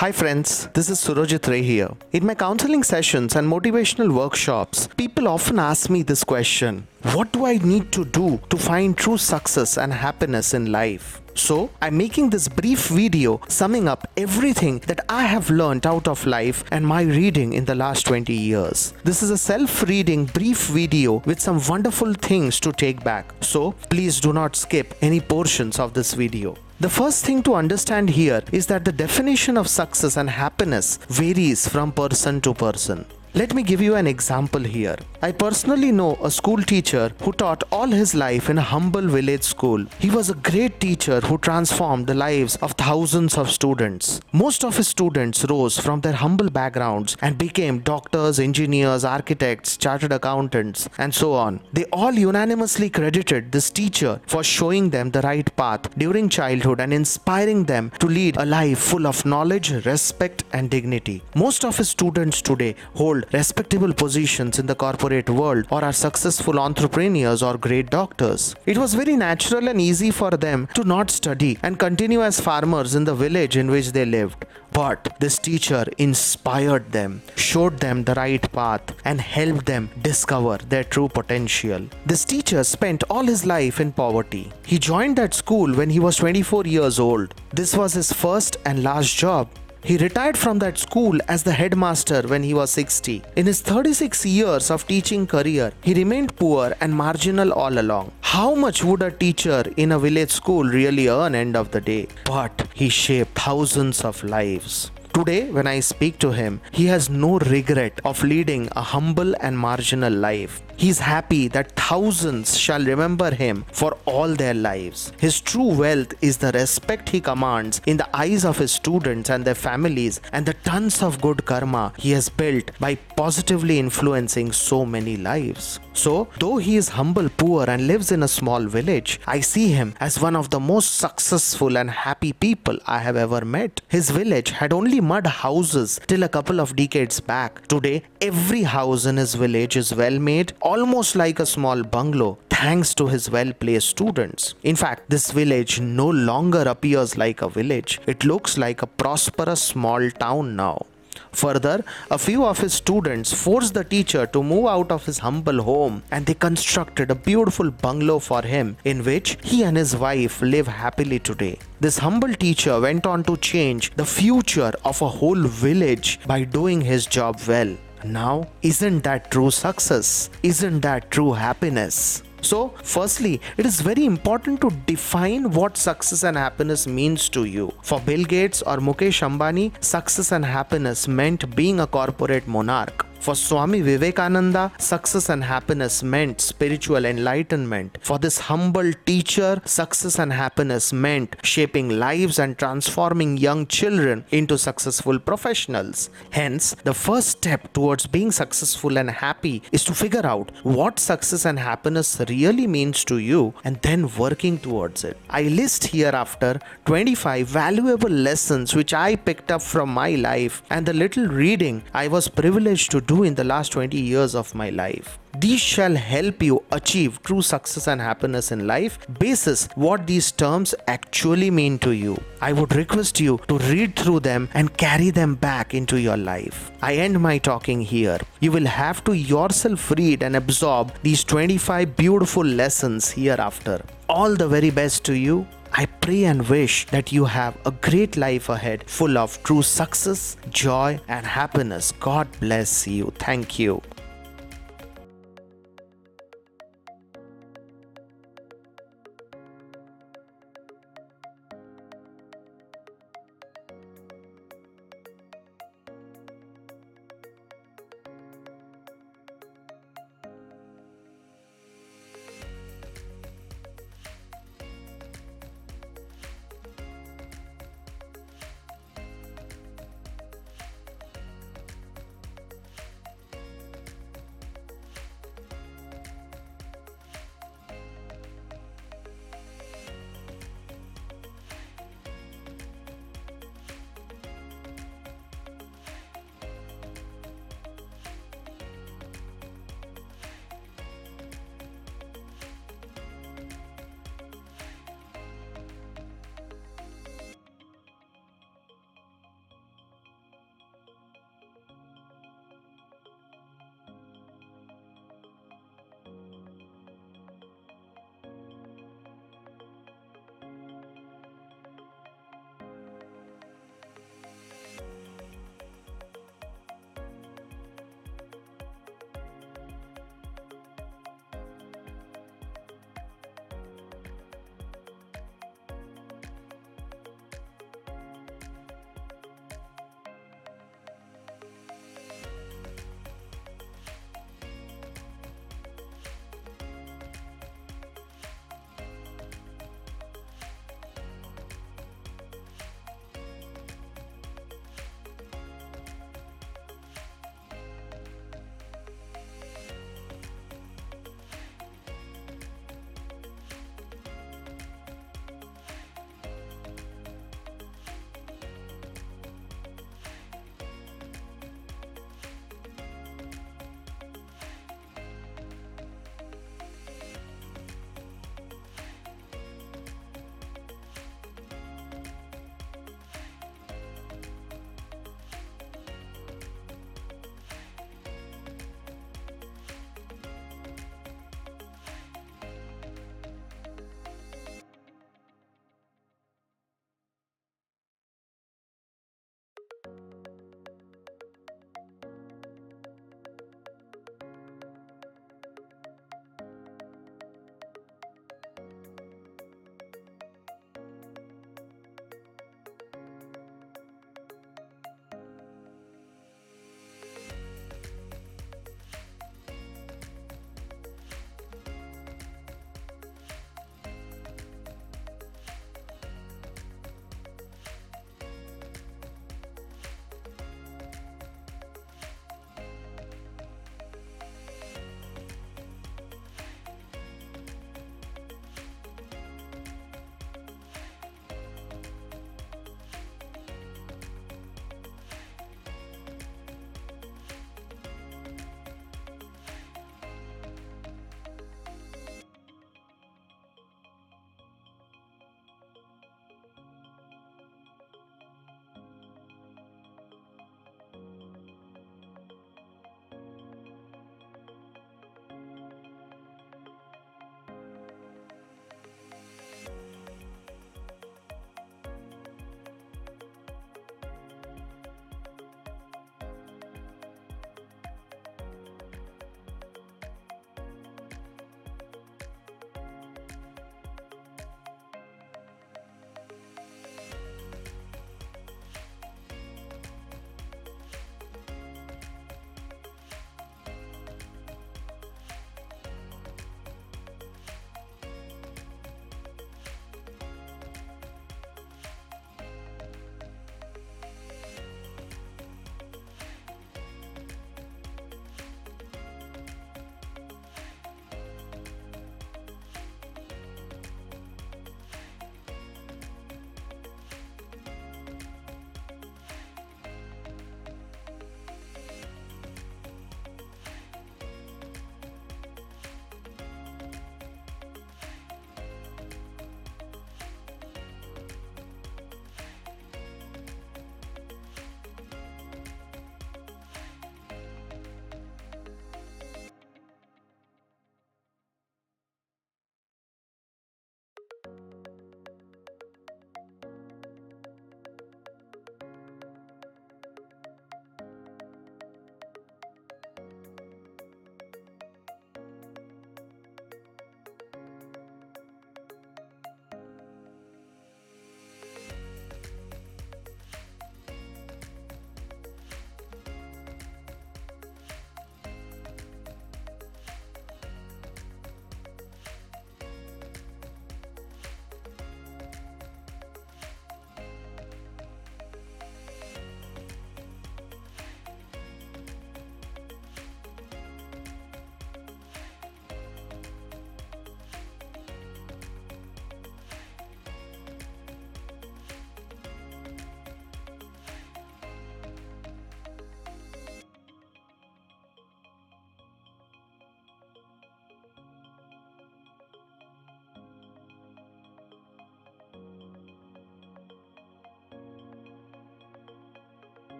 Hi friends, this is Surojit Ray here. In my counseling sessions and motivational workshops, people often ask me this question What do I need to do to find true success and happiness in life? So, I'm making this brief video summing up everything that I have learned out of life and my reading in the last 20 years. This is a self reading brief video with some wonderful things to take back. So, please do not skip any portions of this video. The first thing to understand here is that the definition of success and happiness varies from person to person. Let me give you an example here. I personally know a school teacher who taught all his life in a humble village school. He was a great teacher who transformed the lives of thousands of students. Most of his students rose from their humble backgrounds and became doctors, engineers, architects, chartered accountants, and so on. They all unanimously credited this teacher for showing them the right path during childhood and inspiring them to lead a life full of knowledge, respect, and dignity. Most of his students today hold respectable positions in the corporate world or are successful entrepreneurs or great doctors. It was very natural and easy for them to not study and continue as farmers in the village in which they lived. But this teacher inspired them, showed them the right path, and helped them discover their true potential. This teacher spent all his life in poverty. He joined that school when he was 24 years old. This was his first and last job. He retired from that school as the headmaster when he was 60. In his 36 years of teaching career, he remained poor and marginal all along. How much would a teacher in a village school really earn end of the day? But he shaped thousands of lives. Today, when I speak to him, he has no regret of leading a humble and marginal life. He is happy that thousands shall remember him for all their lives. His true wealth is the respect he commands in the eyes of his students and their families, and the tons of good karma he has built by positively influencing so many lives. So, though he is humble, poor, and lives in a small village, I see him as one of the most successful and happy people I have ever met. His village had only mud houses till a couple of decades back. Today, every house in his village is well made, almost like a small bungalow, thanks to his well placed students. In fact, this village no longer appears like a village, it looks like a prosperous small town now. Further, a few of his students forced the teacher to move out of his humble home and they constructed a beautiful bungalow for him in which he and his wife live happily today. This humble teacher went on to change the future of a whole village by doing his job well. Now, isn't that true success? Isn't that true happiness? So, firstly, it is very important to define what success and happiness means to you. For Bill Gates or Mukesh Ambani, success and happiness meant being a corporate monarch. For Swami Vivekananda, success and happiness meant spiritual enlightenment. For this humble teacher, success and happiness meant shaping lives and transforming young children into successful professionals. Hence, the first step towards being successful and happy is to figure out what success and happiness really means to you and then working towards it. I list hereafter 25 valuable lessons which I picked up from my life and the little reading I was privileged to do in the last 20 years of my life. These shall help you achieve true success and happiness in life basis what these terms actually mean to you. I would request you to read through them and carry them back into your life. I end my talking here. You will have to yourself read and absorb these 25 beautiful lessons hereafter. All the very best to you. I pray and wish that you have a great life ahead full of true success, joy, and happiness. God bless you. Thank you.